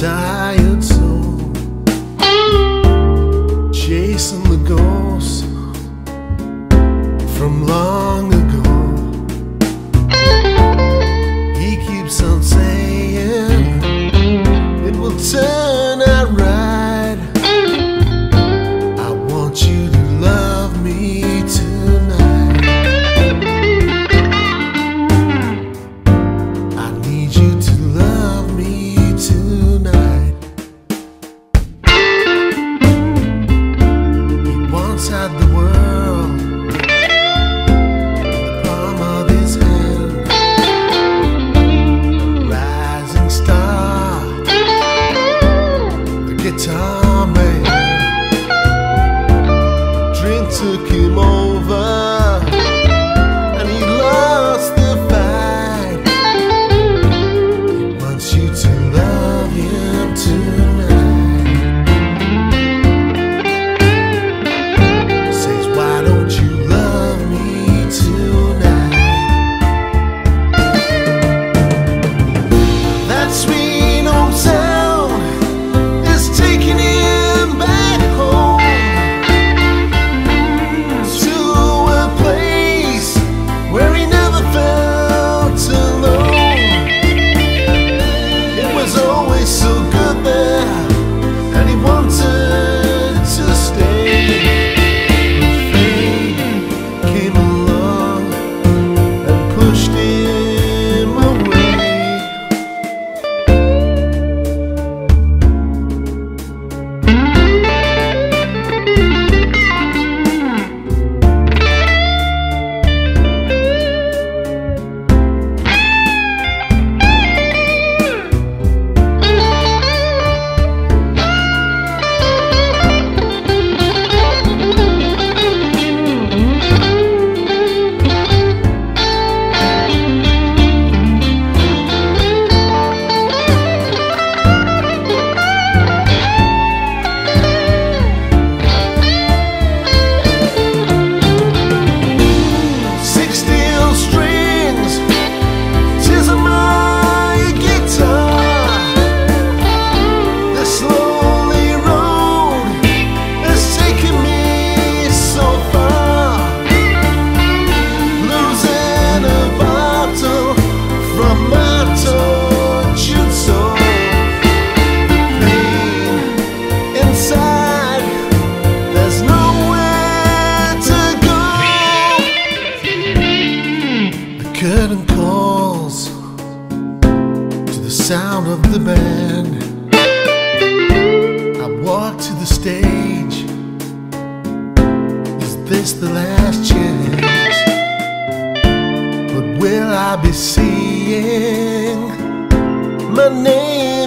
tired soul. Chasing the ghosts From long sound of the band. I walk to the stage. Is this the last chance? But will I be seeing my name?